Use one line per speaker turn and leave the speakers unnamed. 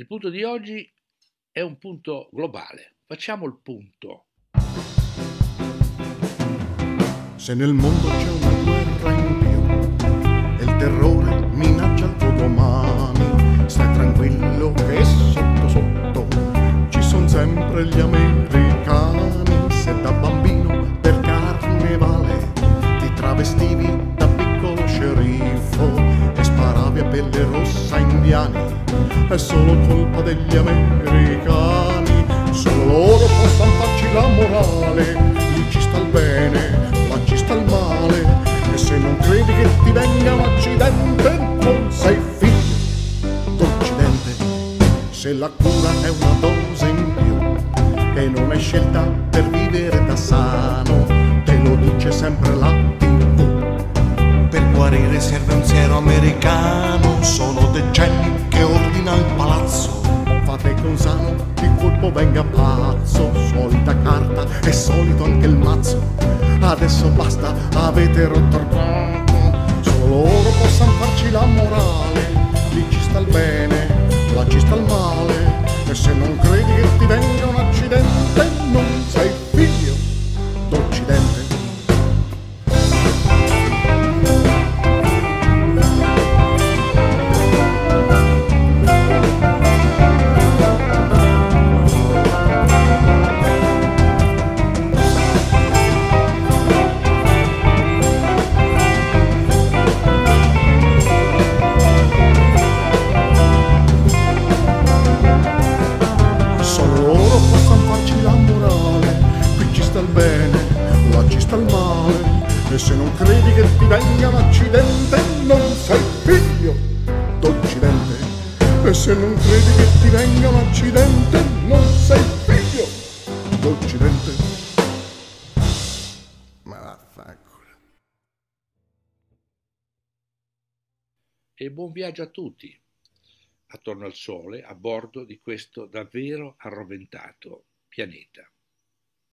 Il punto di oggi è un punto globale. Facciamo il punto.
Se nel mondo c'è una guerra in più e il terrore minaccia il tuo domani, stai tranquillo che sotto sotto ci sono sempre gli americani. Se da bambino per carnevale ti travestivi da piccolo sceriffo e sparavi a pelle rossa indiani, è solo colpa degli americani. Solo loro possono farci la morale, lì ci sta il bene, là ci sta il male. E se non credi che ti venga un accidente, non sei figlio d'Occidente. Se la cura è una dose in più, e non è scelta per vivere da sano, te lo dice sempre la TV. Per guarire serve un siero americano, sono decenni colpo venga pazzo, solita carta e solito anche il mazzo. Adesso basta, avete rotto il E se non credi che ti venga un accidente, non sei figlio d'Occidente. E se non credi che ti venga un accidente, non sei figlio d'Occidente. Ma vaffanculo.
E buon viaggio a tutti attorno al Sole a bordo di questo davvero arroventato pianeta.